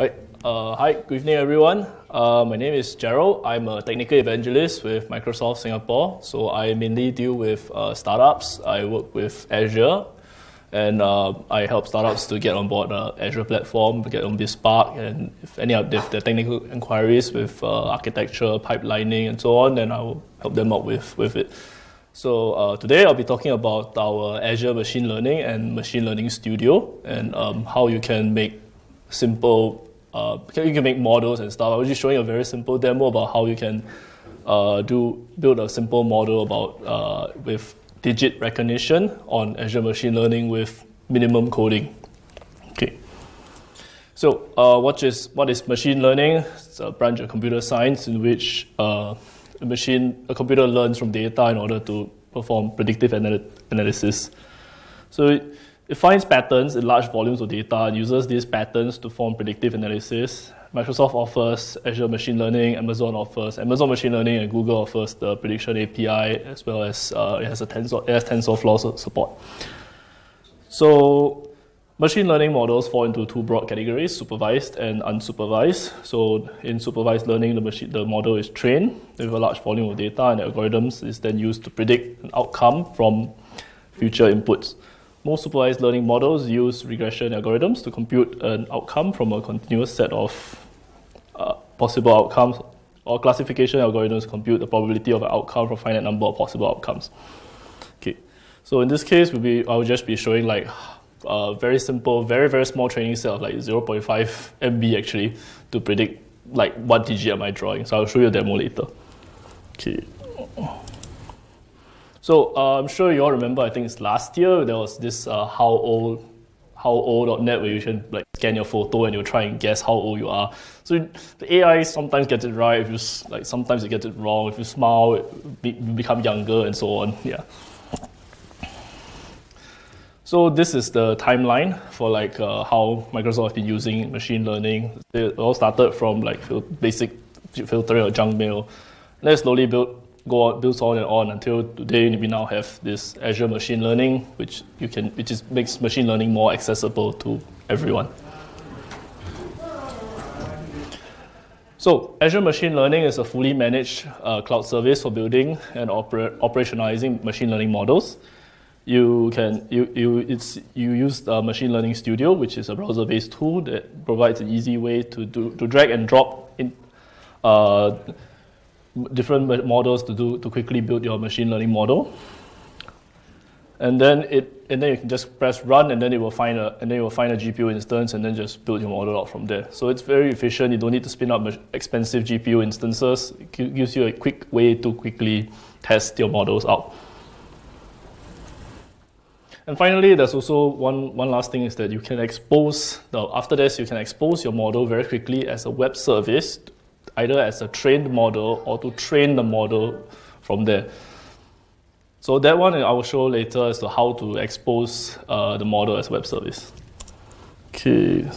Right. Uh, hi, good evening, everyone. Uh, my name is Gerald. I'm a technical evangelist with Microsoft Singapore. So I mainly deal with uh, startups. I work with Azure, and uh, I help startups to get on board the Azure platform, get on this and if any of the, the technical inquiries with uh, architecture, pipelining, and so on, then I will help them out with, with it. So uh, today I'll be talking about our Azure Machine Learning and Machine Learning Studio, and um, how you can make simple, uh, you can make models and stuff. I was just showing a very simple demo about how you can uh, do build a simple model about uh, with digit recognition on Azure Machine Learning with minimum coding. Okay. So uh, what is what is machine learning? It's a branch of computer science in which uh, a machine, a computer learns from data in order to perform predictive anal- analysis. So it, it finds patterns in large volumes of data and uses these patterns to form predictive analysis. Microsoft offers Azure Machine Learning, Amazon offers Amazon Machine Learning, and Google offers the prediction API as well as uh, it has a tensor, it has TensorFlow support. So machine learning models fall into two broad categories: supervised and unsupervised. So in supervised learning, the machine the model is trained with a large volume of data, and the algorithms is then used to predict an outcome from future inputs. Most supervised learning models use regression algorithms to compute an outcome from a continuous set of uh, possible outcomes, or classification algorithms compute the probability of an outcome from a finite number of possible outcomes. Okay, so in this case, we'll be, I will just be showing like a very simple, very very small training set of like 0.5 MB actually to predict like what digit am I drawing. So I'll show you a demo later. Okay. So uh, I'm sure you all remember. I think it's last year there was this uh, how old how old.net where you can like scan your photo and you'll try and guess how old you are. So the AI sometimes gets it right. If you like, sometimes it gets it wrong. If you smile, it be, you become younger and so on. Yeah. So this is the timeline for like uh, how Microsoft has been using machine learning. It all started from like fil- basic filtering or junk mail. Then slowly built go on, builds on and on until today we now have this Azure machine learning, which you can which is makes machine learning more accessible to everyone. So Azure Machine Learning is a fully managed uh, cloud service for building and oper- operationalizing machine learning models. You can you, you it's you use the Machine Learning Studio, which is a browser-based tool that provides an easy way to do to drag and drop in. Uh, different models to do to quickly build your machine learning model. And then it and then you can just press run and then it will find a and then it will find a GPU instance and then just build your model out from there. So it's very efficient. You don't need to spin up expensive GPU instances. It gives you a quick way to quickly test your models out. And finally, there's also one, one last thing is that you can expose, the, after this, you can expose your model very quickly as a web service either as a trained model or to train the model from there. So that one I will show later as to how to expose uh, the model as web service. Okay.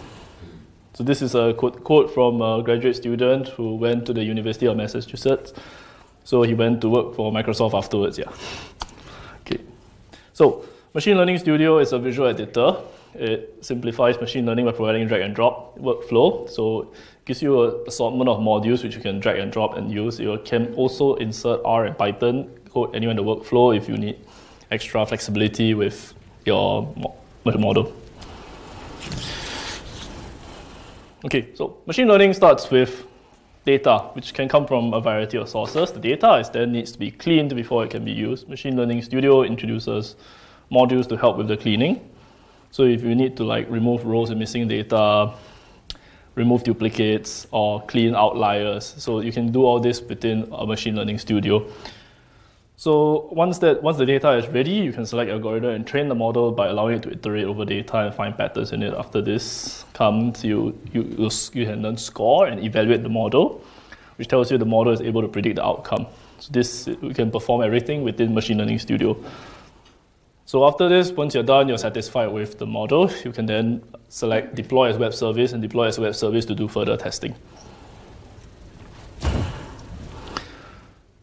So this is a quote, quote from a graduate student who went to the University of Massachusetts. So he went to work for Microsoft afterwards, yeah. Okay. So Machine Learning Studio is a visual editor. It simplifies machine learning by providing drag and drop workflow. So gives you an assortment of modules which you can drag and drop and use. You can also insert R and Python code anywhere in the workflow if you need extra flexibility with your model. Okay, so machine learning starts with data, which can come from a variety of sources. The data is then needs to be cleaned before it can be used. Machine Learning Studio introduces modules to help with the cleaning. So if you need to like remove rows and missing data, remove duplicates or clean outliers. So you can do all this within a machine learning studio. So once that once the data is ready, you can select algorithm and train the model by allowing it to iterate over data and find patterns in it. After this comes, you you you can then score and evaluate the model, which tells you the model is able to predict the outcome. So this we can perform everything within machine learning studio. So after this, once you're done, you're satisfied with the model, you can then select deploy as web service and deploy as web service to do further testing.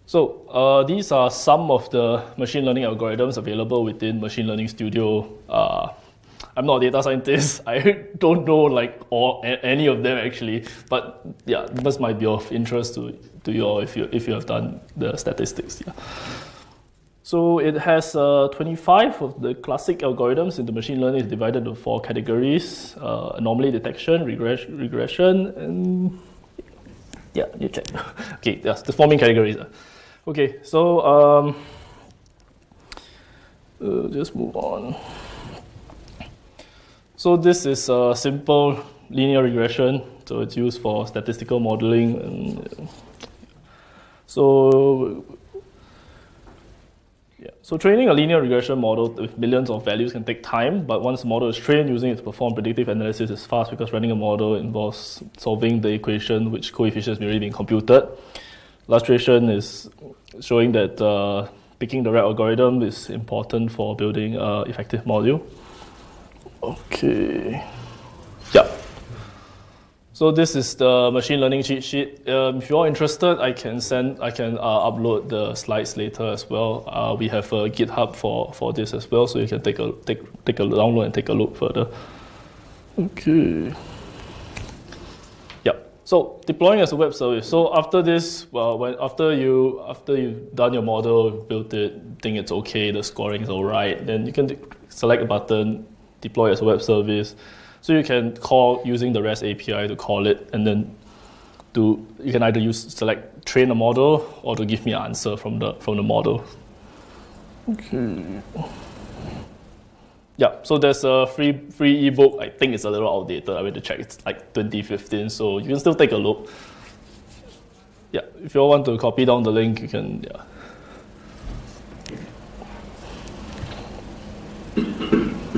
So uh, these are some of the machine learning algorithms available within Machine Learning Studio uh, I'm not a data scientist. I don't know like all any of them actually. But yeah, this might be of interest to, to you all if you if you have done the statistics. Yeah. So it has uh, 25 of the classic algorithms in the machine learning is divided into four categories: uh, anomaly detection, regress regression, and yeah, you check. okay, yes, the four main categories. Okay, so um, uh, just move on. So this is a simple linear regression. So it's used for statistical modeling. And, so. So training a linear regression model with millions of values can take time, but once the model is trained, using it to perform predictive analysis is fast because running a model involves solving the equation which coefficients may already been computed. Illustration is showing that uh, picking the right algorithm is important for building an effective module. Okay. Yeah. So this is the machine learning cheat sheet. Um, if you're interested, I can send, I can uh, upload the slides later as well. Uh, we have a GitHub for, for this as well, so you can take a take take a download and take a look further. Okay. Yeah. So deploying as a web service. So after this, well, when after you after you've done your model, built it, think it's okay, the scoring is all right, then you can select a button, deploy as a web service. So you can call using the REST API to call it, and then do you can either use select train a model or to give me an answer from the from the model. Okay. Yeah, so there's a free free ebook. I think it's a little outdated. I went to check. It's like 2015, so you can still take a look. Yeah, if you all want to copy down the link, you can. Yeah.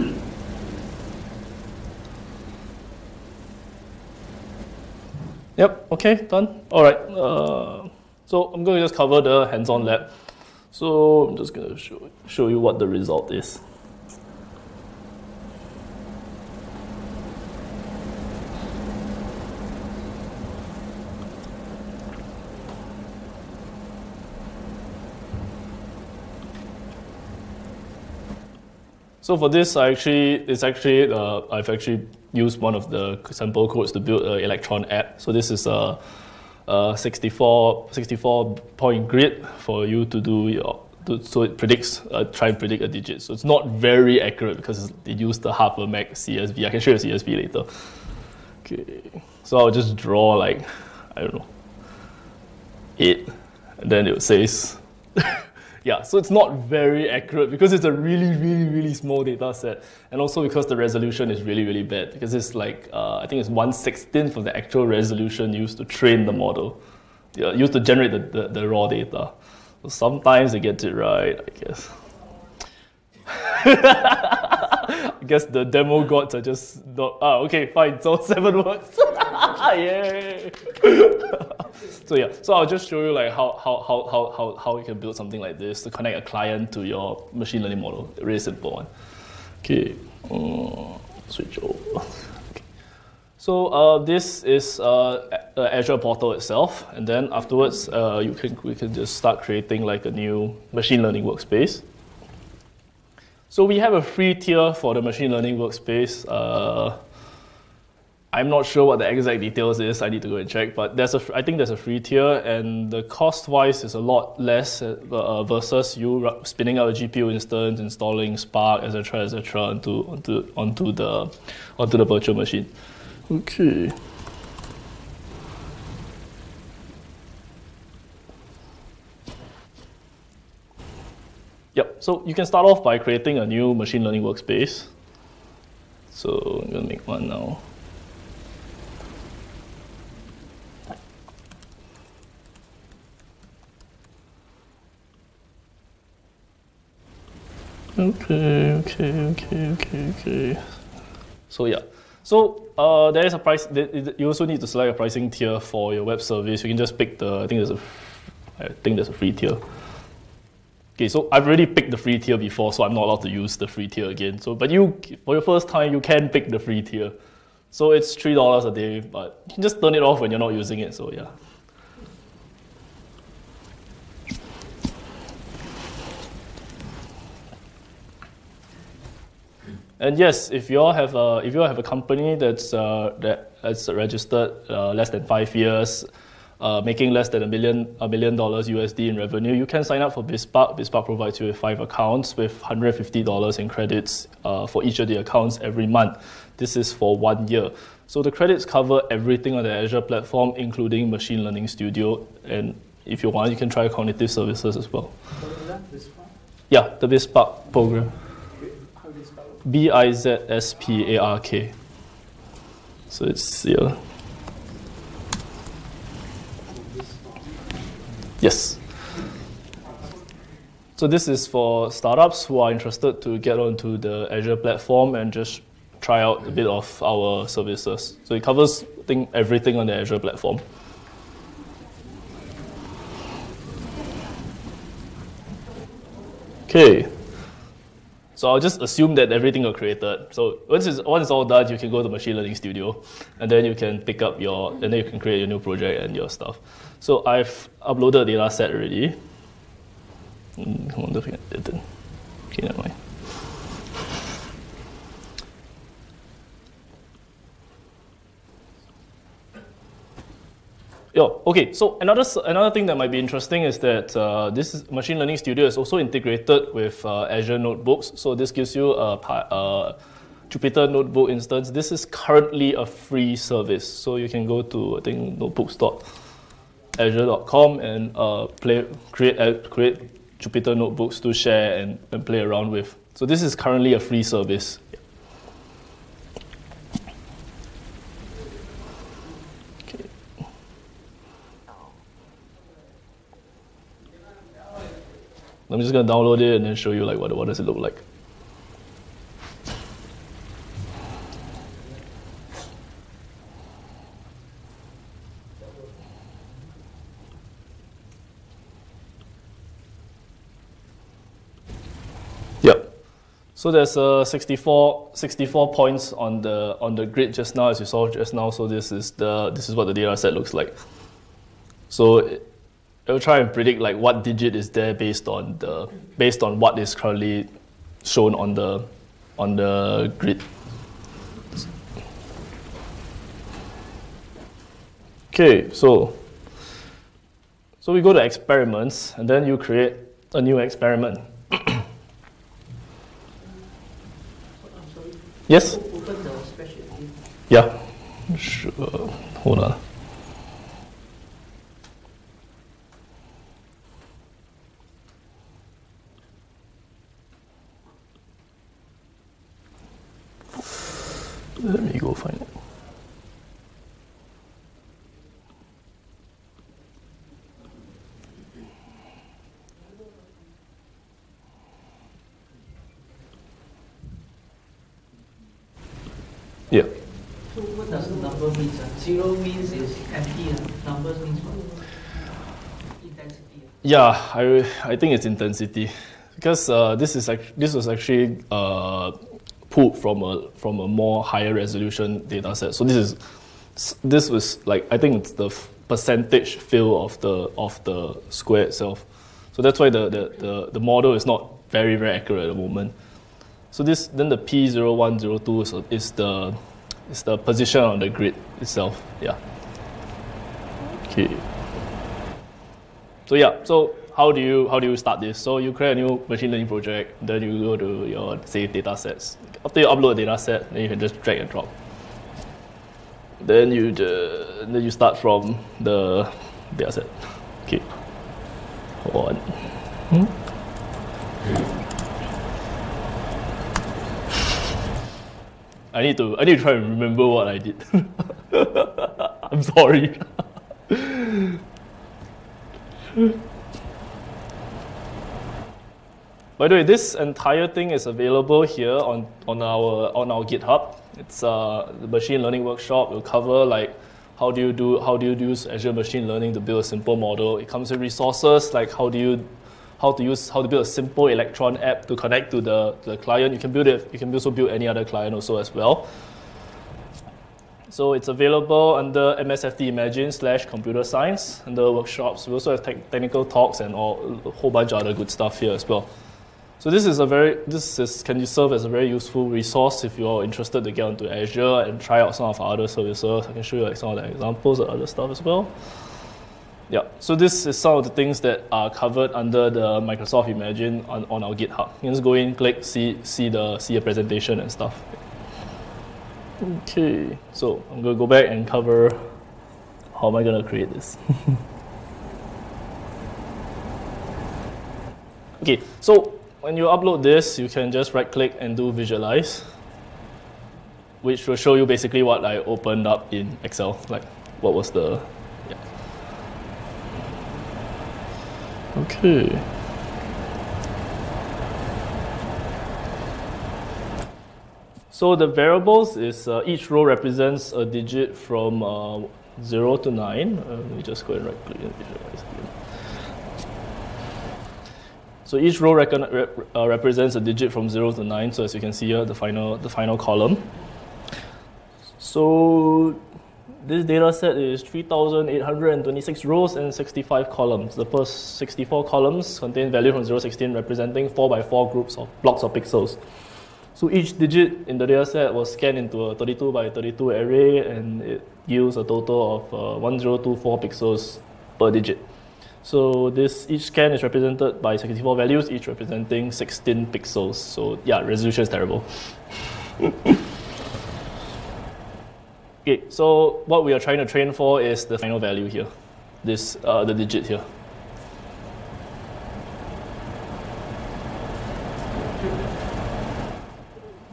Yep, okay, done. All right, uh, so I'm going to just cover the hands-on lab. So I'm just going to show, show you what the result is. So for this, I actually it's actually uh, I've actually used one of the sample codes to build an Electron app. So this is a, a 64, 64 point grid for you to do your to, so it predicts uh, try and predict a digit. So it's not very accurate because it used the half a meg CSV. I can show you CSV later. Okay, so I'll just draw like I don't know eight, and then it says. Yeah, so it's not very accurate because it's a really, really, really small data set. And also because the resolution is really, really bad because it's like, uh, I think it's 1 16th of the actual resolution used to train the model, yeah, used to generate the, the, the raw data. So sometimes it gets it right, I guess. I guess the demo gods are just not. Ah, okay, fine. So seven words. Yay! so yeah, so I'll just show you like how, how, how, how, how, how you can build something like this to connect a client to your machine learning model. Really simple one. Okay, um, switch over. So uh, this is uh, Azure portal itself, and then afterwards uh, you can we can just start creating like a new machine learning workspace. So we have a free tier for the machine learning workspace. Uh, I'm not sure what the exact details is. I need to go and check. But there's a, I think there's a free tier, and the cost-wise is a lot less uh, uh versus you spinning out a GPU instance, installing Spark, etc., etc., onto onto onto the onto the virtual machine. Okay. Yep, so you can start off by creating a new machine learning workspace. So I'm gonna make one now. Okay, okay, okay, okay, okay. So yeah, so uh, there is a price. You also need to select a pricing tier for your web service. You can just pick the. I think there's a. I think there's a free tier. Okay, so I've already picked the free tier before, so I'm not allowed to use the free tier again. So, but you, for your first time, you can pick the free tier. So it's three dollars a day, but you can just turn it off when you're not using it. So yeah. And yes, if you all have a if you all have a company that's uh, that's registered uh, less than five years, uh, making less than a million a million dollars USD in revenue, you can sign up for BizSpark. BizSpark provides you with five accounts with $150 in credits uh, for each of the accounts every month. This is for one year. So the credits cover everything on the Azure platform, including Machine Learning Studio. And if you want, you can try cognitive services as well. Yeah, the BizSpark program. B I Z S P A R K. So it's yeah. Yes. So this is for startups who are interested to get onto the Azure platform and just try out a bit of our services. So it covers I think, everything on the Azure platform. Okay. So I'll just assume that everything got created. So once it's, once it's all done, you can go to Machine Learning Studio, and then you can pick up your, and then you can create your new project and your stuff. So I've uploaded the data set already. Hmm, I wonder if I did. Okay, never mind. Yo, okay, so another, another thing that might be interesting is that uh, this Machine Learning Studio is also integrated with uh, Azure Notebooks. So this gives you a, a, Jupyter Notebook instance. This is currently a free service. So you can go to, I think, notebooks.azure.com and uh, play, create, uh, create Jupyter Notebooks to share and, and play around with. So this is currently a free service. I'm just gonna download it and then show you like what, what does it look like. Yep. So there's uh, 64, 64 points on the on the grid just now, as you saw just now. So this is the this is what the data set looks like. So will try and predict like what digit is there based on the based on what is currently shown on the on the grid. Okay, so so we go to experiments and then you create a new experiment. yes? Yeah, sure. Hold on. Let me go find it. Yeah. So what does the number mean? Zero means is empty. Numbers means what? Intensity. Yeah, I, I think it's intensity because uh, this is this was actually uh, pulled from a from a more higher resolution data set. So this is this was like I think it's the percentage fill of the of the square itself. So that's why the, the, the, the model is not very very accurate at the moment. So this then the P0102 is, is the is the position on the grid itself. Yeah. Okay. So yeah, so how do you how do you start this? So you create a new machine learning project, then you go to your save data sets. After you upload a data set, then you can just drag and drop. Then you uh, then you start from the data set. Okay. Hold on. Hmm? I need to I need to try and remember what I did. I'm sorry. By the way, this entire thing is available here on, on our on our GitHub. It's uh, machine learning workshop. We'll cover like how do you do how do you use Azure Machine Learning to build a simple model. It comes with resources like how do you how to use how to build a simple Electron app to connect to the, the client. You can build it. You can also build any other client also as well. So it's available under MSFT Imagine slash computer science under workshops. We also have te technical talks and all, a whole bunch of other good stuff here as well. So this is a very this is can you serve as a very useful resource if you're interested to get onto Azure and try out some of our other services. I can show you like some of the examples of other stuff as well. Yeah, so this is some of the things that are covered under the Microsoft Imagine on, on our GitHub. You can just go in, click, see see the see a presentation and stuff. Okay, so I'm gonna go back and cover how am I gonna create this. okay, so when you upload this, you can just right click and do visualize, which will show you basically what I opened up in Excel, like what was the, yeah. Okay. So the variables is uh, each row represents a digit from uh, 0 to 9. Uh, let me just go and right click and visualize. So each row rep uh, represents a digit from 0 to 9. So as you can see here, the final, the final column. So this data set is 3,826 rows and 65 columns. The first 64 columns contain value from 0 to 16 representing 4 by 4 groups of blocks of pixels. So each digit in the data set was scanned into a 32 by 32 array and it yields a total of uh, 1024 pixels per digit. So this each scan is represented by 64 values, each representing 16 pixels. So yeah, resolution is terrible. okay, so what we are trying to train for is the final value here, this uh, the digit here.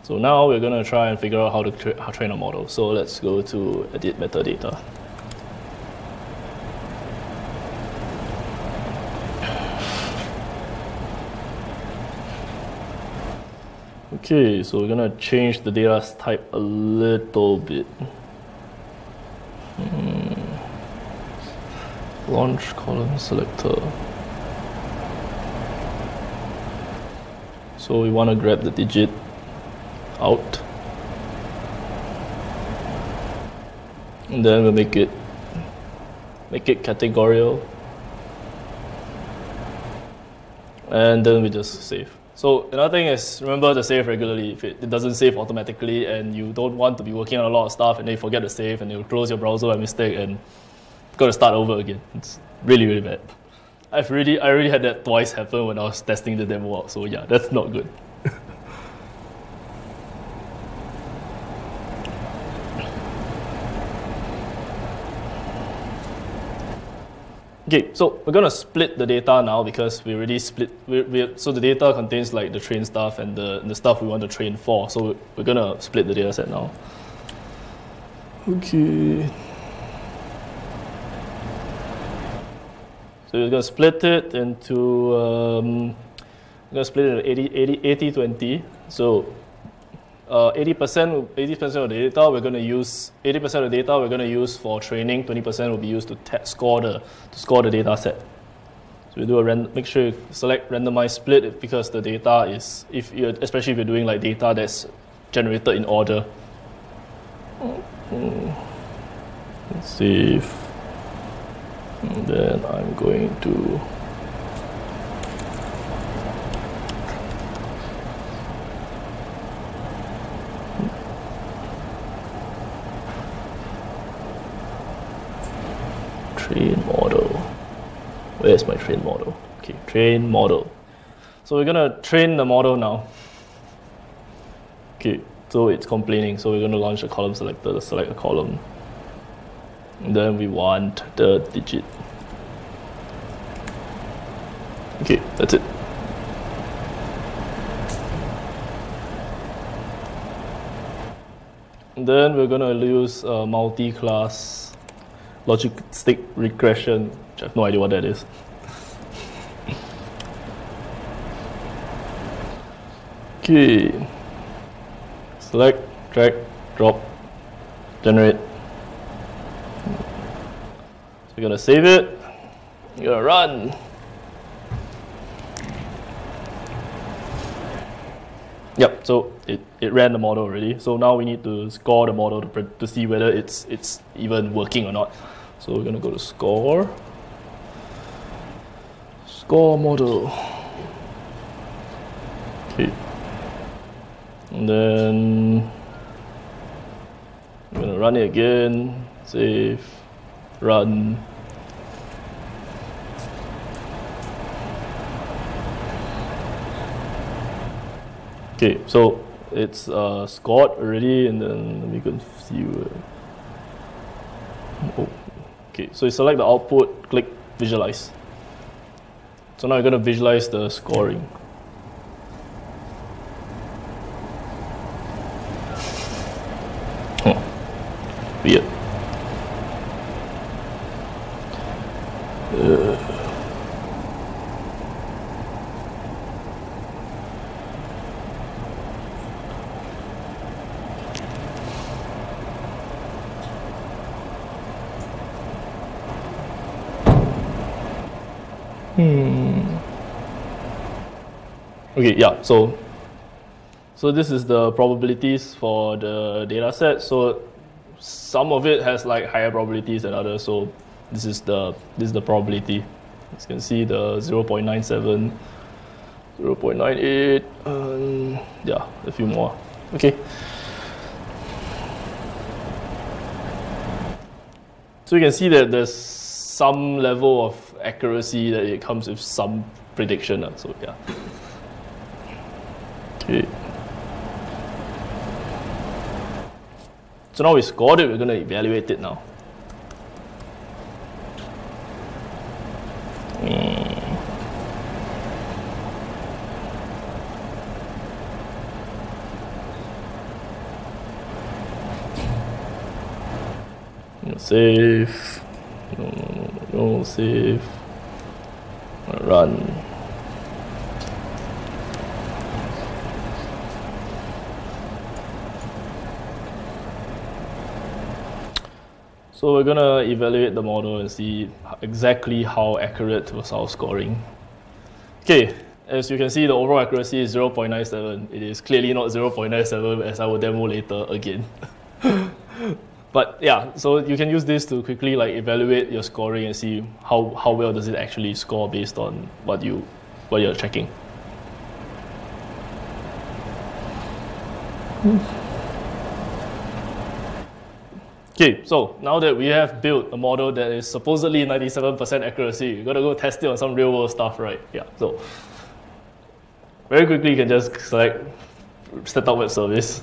So now we're going to try and figure out how to tra how train a model. So let's go to edit metadata. Okay, so we're gonna change the data type a little bit. Hmm. Launch column selector. So we want to grab the digit out. And then we'll make it make it categorical. And then we just save. So another thing is remember to save regularly. If it, it, doesn't save automatically and you don't want to be working on a lot of stuff and then you forget to save and you close your browser by mistake and got to start over again. It's really, really bad. I've really, I already had that twice happen when I was testing the demo out. So yeah, that's not good. Okay, so we're going to split the data now because we already split. We, we, so the data contains like the train stuff and the, the stuff we want to train for. So we're going to split the data set now. Okay. So we're going to split it into, um, we're to split it into 80, 80, 80 20. So 80% uh, 80% of the data we're going to use 80% of the data we're going to use for training 20% will be used to score the to score the data set. So we do a random make sure you select randomized split because the data is if you especially if you're doing like data that's generated in order. Let's see if then I'm going to train model. Where's my train model? Okay, train model. So we're gonna train the model now. Okay, so it's complaining. So we're gonna launch a column selector, select a column. And then we want the digit. Okay, that's it. And then we're gonna use a multi-class logistic regression, I have no idea what that is. okay. Select, drag, drop, generate. So you're gonna save it, We're gonna run. Yep, so it, it ran the model already. So now we need to score the model to, to see whether it's, it's even working or not. So we're gonna go to score. Score model. Okay. And then I'm gonna run it again, save, run. Okay, so it's uh, scored already, and then let me go and see. Oh, okay, so you select the output, click visualize. So now you're going to visualize the scoring. Okay, yeah, so so this is the probabilities for the data set. So some of it has like higher probabilities than others. So this is the this is the probability. As you can see the 0.97, 0.98, and yeah, a few more. Okay. So you can see that there's some level of accuracy that it comes with some prediction. Uh, so yeah. Okay. So now we scored it, we're going to evaluate it now. Hmm. Save. No, no, no, no, save. Run. So we're gonna evaluate the model and see exactly how accurate was our scoring. Okay, as you can see, the overall accuracy is 0.97. It is clearly not 0.97 as I will demo later again. but yeah, so you can use this to quickly like evaluate your scoring and see how, how well does it actually score based on what you what you're checking. Hmm. Okay, so now that we have built a model that is supposedly 97% accuracy, you gotta go test it on some real world stuff, right? Yeah, so very quickly you can just select set up web service.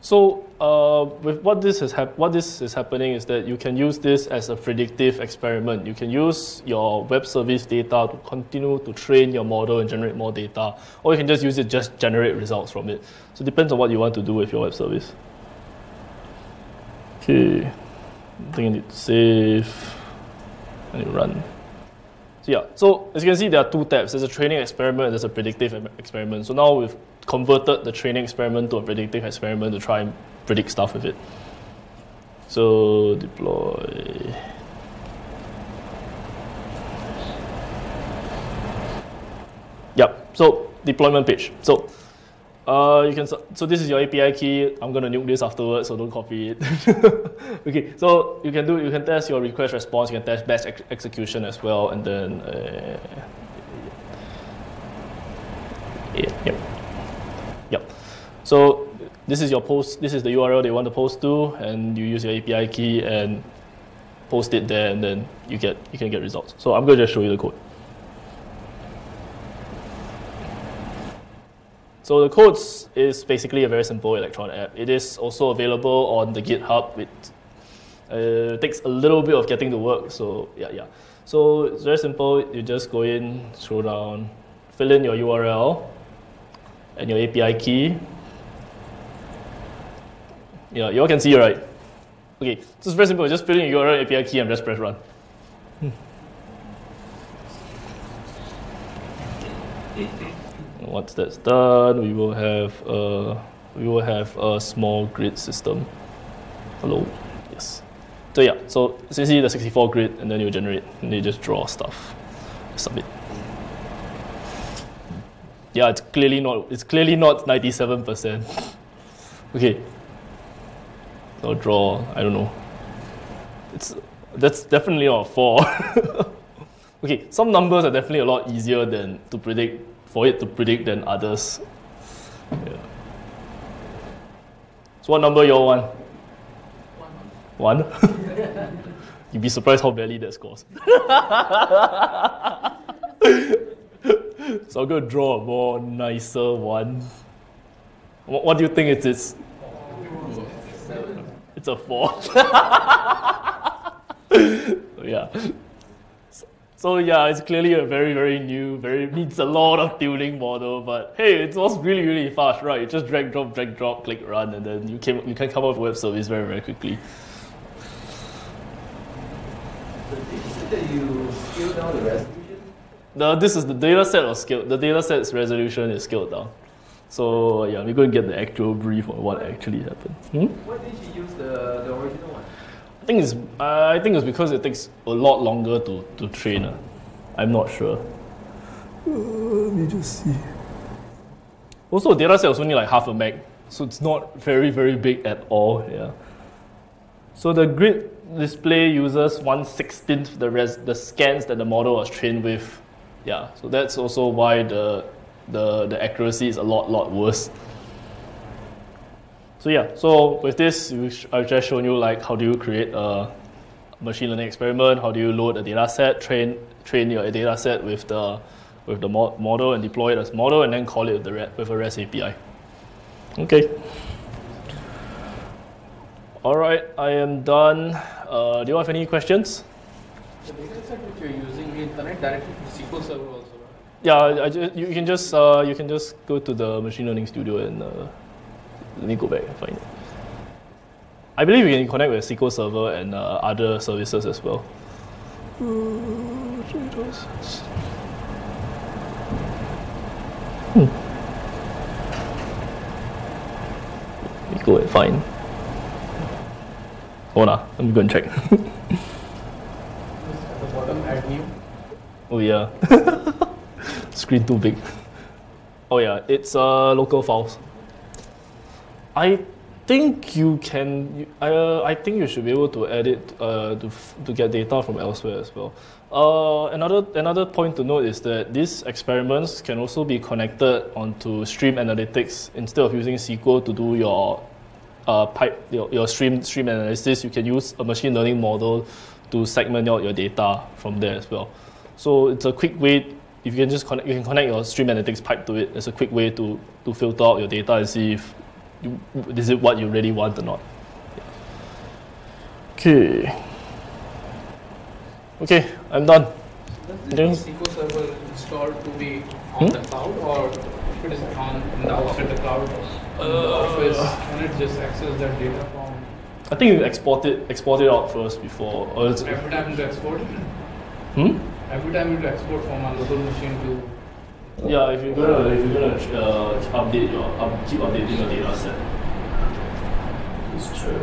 So uh, with what this is what this is happening is that you can use this as a predictive experiment. You can use your web service data to continue to train your model and generate more data, or you can just use it just generate results from it. So it depends on what you want to do with your web service. Okay, I think I need to save and run. So yeah, so as you can see, there are two tabs. There's a training experiment, there's a predictive experiment. So now we've converted the training experiment to a predictive experiment to try and predict stuff with it. So deploy. Yep, so deployment page. So uh, you can so this is your API key. I'm gonna nuke this afterwards, so don't copy it. okay, so you can do you can test your request response. You can test batch ex execution as well, and then uh, yeah, yep, yep. So this is your post. This is the URL they want to post to, and you use your API key and post it there, and then you get you can get results. So I'm gonna just show you the code. So the codes is basically a very simple Electron app. It is also available on the GitHub. It uh, takes a little bit of getting to work. So yeah, yeah. So it's very simple. You just go in, scroll down, fill in your URL and your API key. Yeah, you all can see, right? Okay, so it's very simple. Just fill in your URL, API key, and just press run. Hmm. Once that's done, we will have a, we will have a small grid system. Hello, yes. So yeah, so you see the 64 grid, and then you generate, and you just draw stuff, submit. Yeah, it's clearly not. It's clearly not 97%. okay. Or draw. I don't know. It's that's definitely a four. okay, some numbers are definitely a lot easier than to predict for it to predict than others. Yeah. So what number you all want? One. You'd be surprised how badly that scores. so I'm gonna draw a more nicer one. What, what do you think it is? It's a four. yeah. So yeah, it's clearly a very, very new, very needs a lot of tuning model. But hey, it was really, really fast, right? You just drag, drop, drag, drop, click, run, and then you can you can come up with web service very, very quickly. So did you that you scale down the this is the data set or scale. The data set's resolution is scaled down. So yeah, we're going to get the actual brief on what actually happened. Hmm? Why didn't you use the, the original one? I think it's uh, I think it's because it takes a lot longer to, to train. Uh. I'm not sure. Uh, let me just see. Also, data set was only like half a meg, so it's not very very big at all. Yeah. So the grid display uses one sixteenth the res the scans that the model was trained with. Yeah. So that's also why the the the accuracy is a lot lot worse. So yeah, so with this, I've just shown you like how do you create a machine learning experiment, how do you load a data set, train train your data set with the with the mo model and deploy it as model, and then call it with, the with a REST API. Okay. All right, I am done. Uh, do you have any questions? The data set which you're using, connect directly to SQL Server? Yeah, I ju- you can just uh, you can just go to the machine learning studio and uh, let me go back and find it. I believe you can connect with SQL Server and uh, other services as well. Hmm. Let me go and find. Hold on, let me go and check. At the bottom, add new. oh yeah, screen too big. Oh yeah, it's uh, local files. I think you can. Uh, I think you should be able to edit uh, to to get data from elsewhere as well. Uh, another another point to note is that these experiments can also be connected onto Stream Analytics instead of using SQL to do your uh, pipe your, your stream stream analysis. You can use a machine learning model to segment out your data from there as well. So it's a quick way. If you can just connect, you can connect your stream analytics pipe to it. It's a quick way to to filter out your data and see if you, is it what you really want or not. Okay. Okay, I'm done. Does the SQL Server installed to be on Hmm? the cloud or if it is on in the outside the cloud, in the Uh, office, can it just access that data from I think you export it export it out first before. Or it's, every time you export? hmm? Every time you export from a local machine to Yeah, if you're gonna if you're gonna uh, update your up, keep updating your data set. It's true.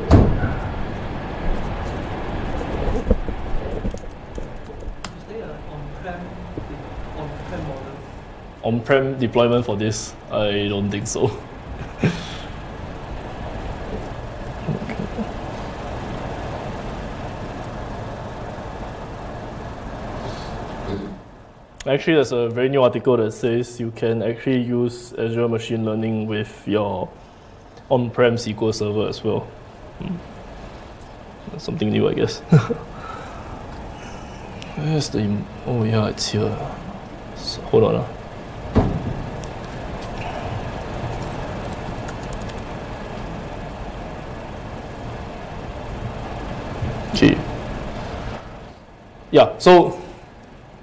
Is there an on-prem on-prem model? On-prem deployment for this, I don't think so. Actually, there's a very new article that says you can actually use Azure Machine Learning with your on-prem SQL Server as well. Hmm. Something new, I guess. Where's the? Oh yeah, it's here. So, hold on. ah. Okay. Yeah, so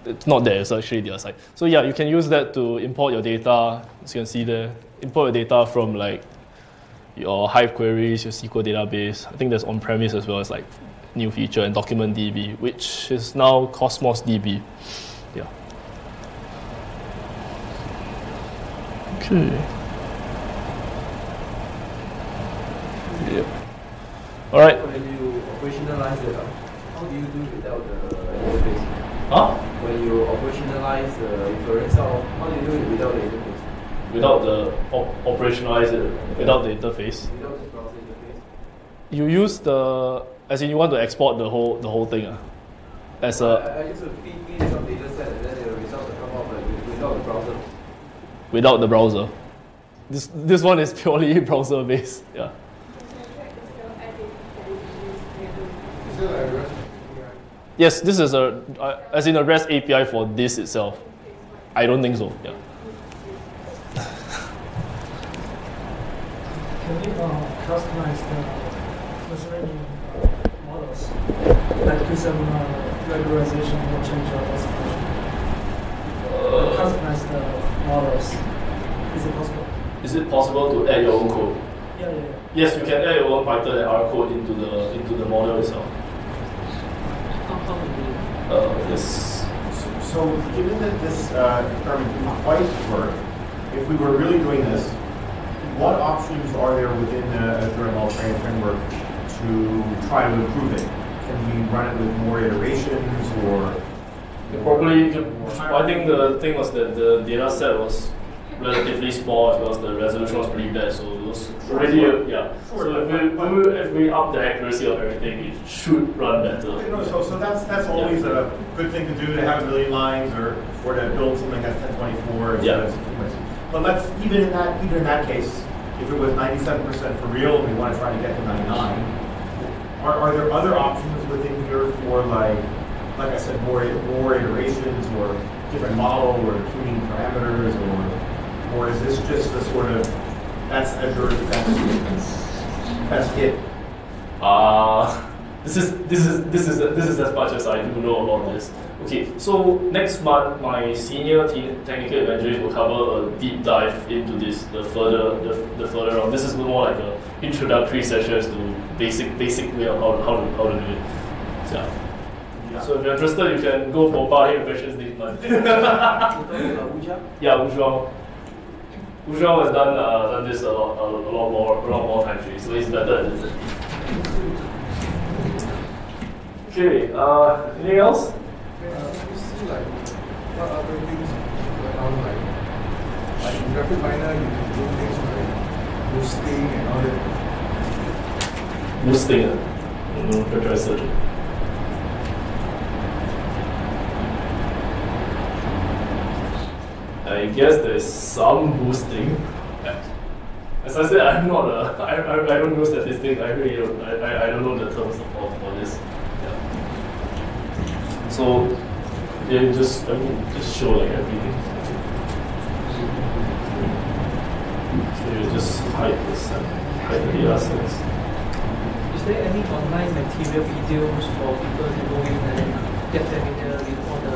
it's not there, it's actually the other side. So yeah, you can use that to import your data, as you can see there. Import your data from like your Hive queries, your SQL database. I think there's on-premise as well as like new feature and document DB, which is now Cosmos DB. Yeah. Okay. Yep. All right. When you operationalize it, uh, how do you do without the interface? Huh? When you operationalize the inference, how, how do you do it without the interface? Without the op- operationalize it, without the interface. Without the browser interface? You use the as in you want to export the whole the whole thing ah, as a I, I used to feed me some data set and then the results will come out like without the browser. without the browser. This this one is purely browser based. Yeah. Is there like a rest? Yes, this is a uh, as in a REST API for this itself. I don't think so. Yeah. Can you uh, customize the machine learning uh, models? Like do some uh, regularization or change your classification? Customize the models. Is it possible? Is it possible to add your own code? Yeah, yeah, yeah. Yes, you can add your own Python and R code into the into the model itself. How, how do you Uh, yes. So given that this uh, experiment didn't quite work, if we were really doing this, what options are there within the Azure ML Train framework to try to improve it? Can we run it with more iterations or? You probably, you- I think the thing was that the data set was relatively small as well as the resolution was pretty bad, so it was already, a- yeah. So if we, if we up the accuracy of everything, it should run better. You know, so, so that's, that's always a good thing to do, to have a million lines or, or to build something that's ten twenty-four instead of Yeah. sixteen by six. But let's, even in that, even in that case, if it was ninety-seven percent for real and we want to try to get to ninety-nine, are, are there other options within here for like, like I said, more, more iterations or different model or tuning parameters or, or is this just the sort of, that's Azure, that's, that's it? Uh, this is this is this is this is as much as I do know about this. Okay, so next month my senior te- technical evangelist will cover a deep dive into this, the further the, the further on. This is more like a introductory sessions to basic basic way of how, how to how to do it. So, yeah. So if you're interested, you can go bombard him with questions this month. You talking about Uja? yeah, Ujwal. Ujwal has done uh, done this a lot a, a lot more a lot more already, so he's better this. Okay, uh, anything else? Uh, you see like what other things on like like in RapidMiner you can do things like boosting and all that. Boosting it. Mm, try try search it. I guess there's some boosting. As I said, I'm not a, I, I, I don't know statistics. I really don't, I, I, I don't know the terms for, for this. Yeah. So, yeah, just I mean, just show like everything. So you just hide this, and hide the data sets. Is there any online material videos for people to go in and get familiar with all the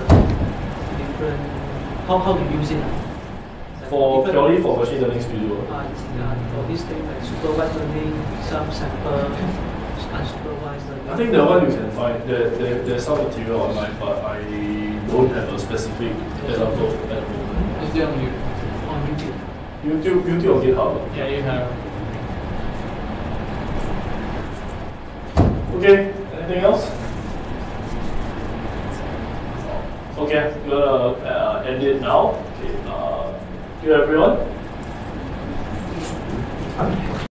different, how, how to use it? ah? Like For different- purely for machine learning studio. Ah, it's, uh, for this thing like supervised learning, some sample, unsupervised learning. I think the one you can find there, there there's some material online, but I don't have a specific example at the moment. Is there on YouTube? on YouTube. YouTube, YouTube or GitHub. Yeah, you have. Okay, anything else? Okay, I'm gonna uh, end it now. Okay, uh, to everyone.